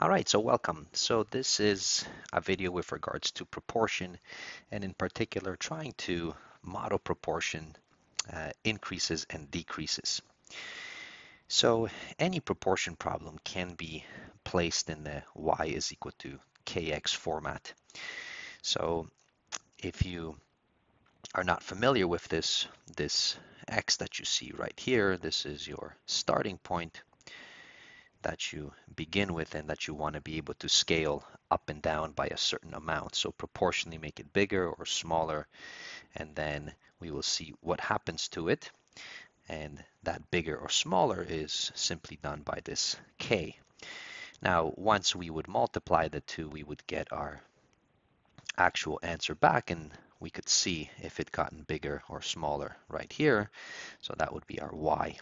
All right, so welcome. So this is a video with regards to proportion and in particular trying to model proportion uh, increases and decreases. So any proportion problem can be placed in the y is equal to kx format. So if you are not familiar with this, this x that you see right here, this is your starting point that you begin with and that you want to be able to scale up and down by a certain amount. So proportionally make it bigger or smaller, and then we will see what happens to it. And that bigger or smaller is simply done by this k. Now, once we would multiply the two, we would get our actual answer back, and we could see if it gotten bigger or smaller right here. So that would be our y.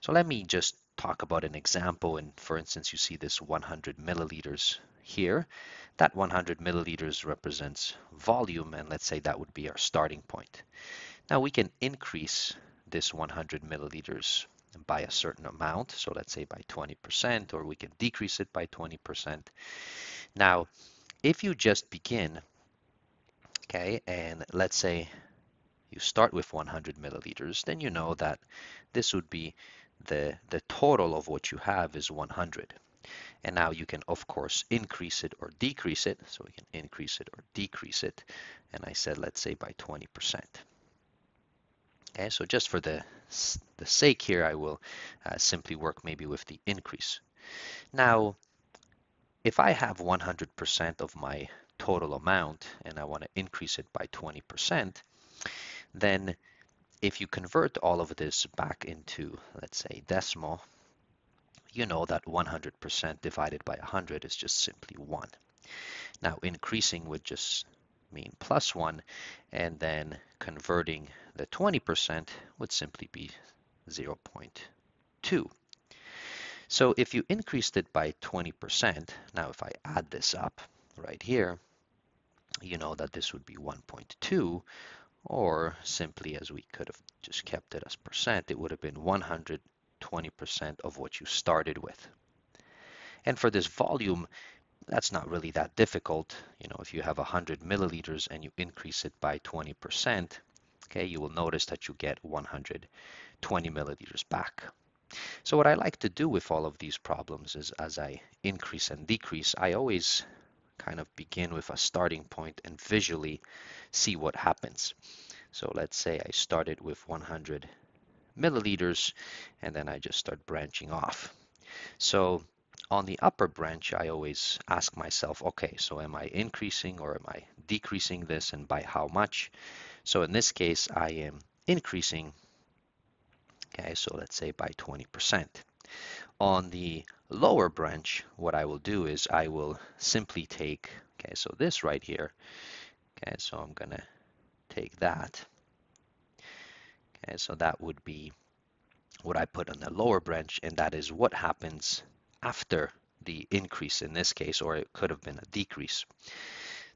So let me just talk about an example. And for instance, you see this 100 milliliters here. That 100 milliliters represents volume, and let's say that would be our starting point. Now we can increase this 100 milliliters by a certain amount. So let's say by 20%, or we can decrease it by 20%. Now, if you just begin, okay, and let's say you start with 100 milliliters, then you know that this would be the, the total of what you have is 100. And now you can, of course, increase it or decrease it. So we can increase it or decrease it. And I said, let's say by 20%. Okay, so just for the, the sake here, I will uh, simply work maybe with the increase. Now, if I have 100% of my total amount and I want to increase it by 20%, then if you convert all of this back into, let's say, decimal, you know that 100% divided by 100 is just simply 1. Now, increasing would just mean plus 1, and then converting the 20% would simply be 0.2. So if you increased it by 20%, now if I add this up right here, you know that this would be 1.2, or simply as we could have just kept it as percent, it would have been 120% of what you started with. And for this volume, that's not really that difficult. You know, if you have 100 milliliters and you increase it by 20%, okay, you will notice that you get 120 milliliters back. So what I like to do with all of these problems is as I increase and decrease, I always kind of begin with a starting point and visually see what happens. So let's say I started with 100 milliliters and then I just start branching off. So on the upper branch, I always ask myself, okay, so am I increasing or am I decreasing this and by how much? So in this case, I am increasing, okay, so let's say by 20%. On the lower branch, what I will do is I will simply take, okay, so this right here, okay, so I'm gonna take that, okay, so that would be what I put on the lower branch, and that is what happens after the increase in this case, or it could have been a decrease.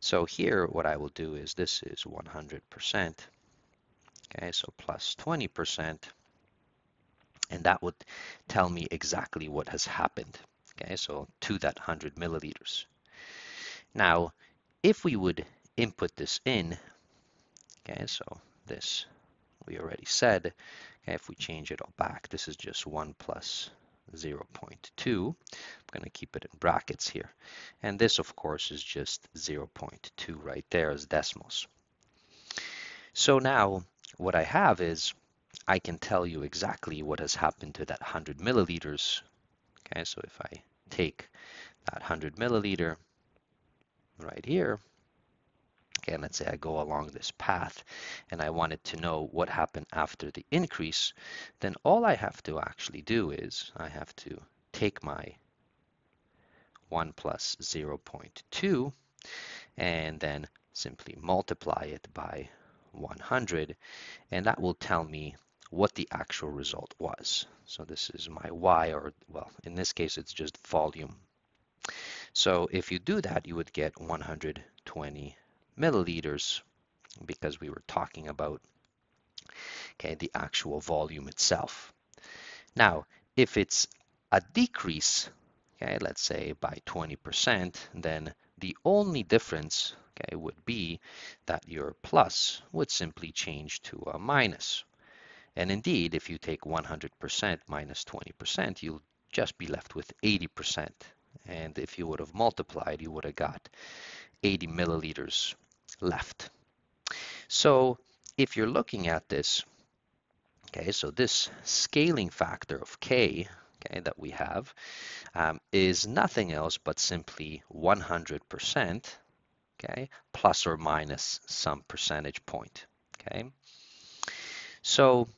So here, what I will do is this is 100%, okay, so plus 20%, and that would tell me exactly what has happened. Okay, so to that 100 milliliters. Now, if we would input this in, okay, so this we already said, okay, if we change it all back, this is just 1 plus 0 0.2. I'm going to keep it in brackets here. And this, of course, is just 0 0.2 right there as decimals. So now what I have is I can tell you exactly what has happened to that 100 milliliters. Okay, so if I take that 100 milliliter right here, okay, let's say I go along this path and I wanted to know what happened after the increase, then all I have to actually do is I have to take my 1 plus 0.2 and then simply multiply it by 100 and that will tell me what the actual result was. So this is my y, or well, in this case, it's just volume. So if you do that, you would get 120 milliliters because we were talking about okay, the actual volume itself. Now, if it's a decrease, okay, let's say by 20%, then the only difference okay, would be that your plus would simply change to a minus. And indeed, if you take 100% minus 20%, you'll just be left with 80%. And if you would have multiplied, you would have got 80 milliliters left. So if you're looking at this, okay, so this scaling factor of K, okay, that we have um, is nothing else but simply 100%, okay, plus or minus some percentage point, okay. So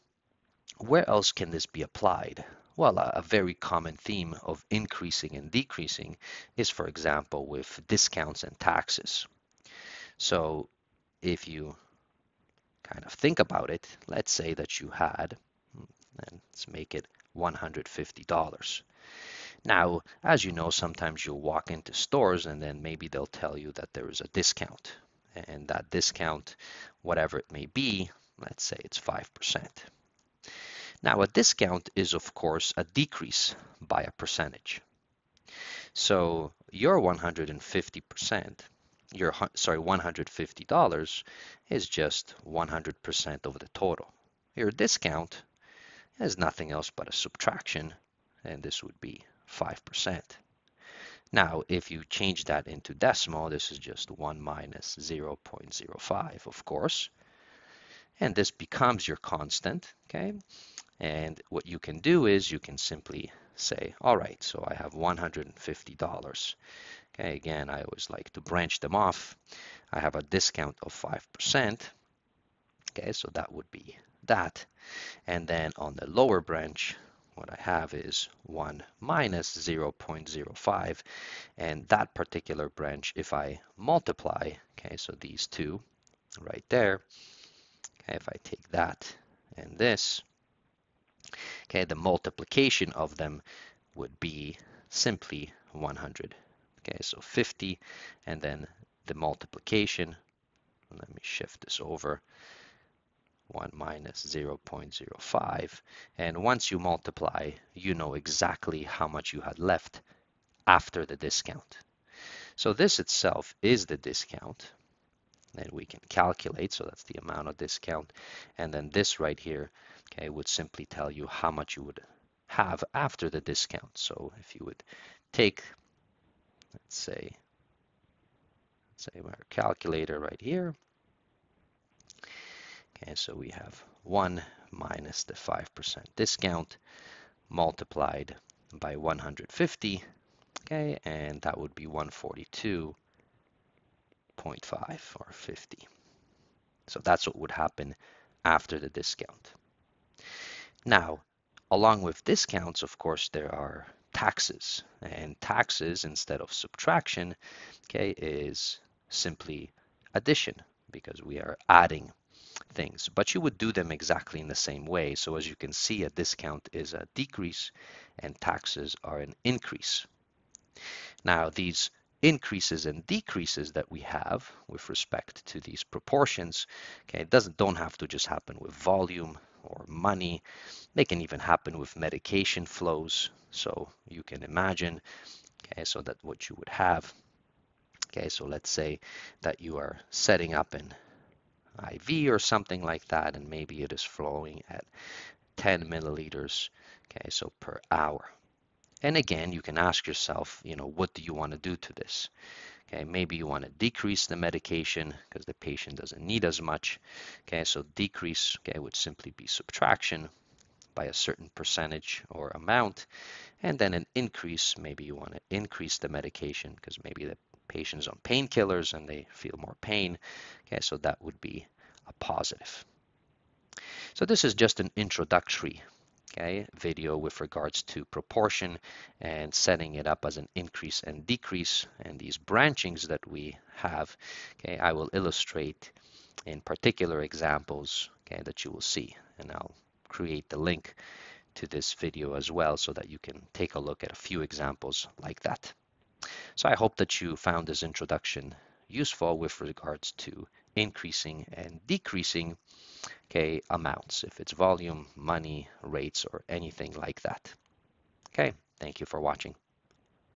where else can this be applied? Well, a, very common theme of increasing and decreasing is, for example, with discounts and taxes. So if you kind of think about it, let's say that you had, and let's make it $150. Now, as you know, sometimes you'll walk into stores and then maybe they'll tell you that there is a discount. And that discount, whatever it may be, let's say it's 5%. Now, a discount is, of course, a decrease by a percentage. So your 150%, your sorry, $150 is just 100% of the total. Your discount is nothing else but a subtraction, and this would be 5%. Now, if you change that into decimal, this is just 1 minus 0.05, of course. And this becomes your constant, okay? And what you can do is you can simply say, all right, so I have $150. Okay, again, I always like to branch them off. I have a discount of 5%. Okay, so that would be that. And then on the lower branch, what I have is 1 minus 0.05. And that particular branch, if I multiply, okay, so these two right there, okay, if I take that and this, okay, the multiplication of them would be simply 100. Okay, so 50, and then the multiplication, let me shift this over, 1 minus 0.05. And once you multiply, you know exactly how much you had left after the discount. So this itself is the discount that we can calculate. So that's the amount of discount. And then this right here, okay, would simply tell you how much you would have after the discount. So if you would take, let's say, let's say our calculator right here, Okay, so we have 1 minus the 5% discount multiplied by 150, okay, and that would be 142.5 or 50. So that's what would happen after the discount. Now, along with discounts, of course, there are taxes. And taxes, instead of subtraction, okay, is simply addition because we are adding things, but you would do them exactly in the same way. So as you can see, a discount is a decrease and taxes are an increase. Now these increases and decreases that we have with respect to these proportions, okay, it doesn't don't have to just happen with volume or money. They can even happen with medication flows. So you can imagine, okay, so that what you would have, okay, so let's say that you are setting up an IV or something like that, and maybe it is flowing at 10 milliliters, okay, so per hour. And again, you can ask yourself, you know, what do you want to do to this? Okay, maybe you want to decrease the medication because the patient doesn't need as much. Okay, so decrease, okay, would simply be subtraction by a certain percentage or amount. And then an increase, maybe you want to increase the medication because maybe the patients on painkillers and they feel more pain. Okay, so that would be a positive. So this is just an introductory okay, video with regards to proportion and setting it up as an increase and decrease. And these branchings that we have, okay, I will illustrate in particular examples okay, that you will see. And I'll create the link to this video as well so that you can take a look at a few examples like that. So I hope that you found this introduction useful with regards to increasing and decreasing okay, amounts, if it's volume, money, rates, or anything like that. Okay, thank you for watching.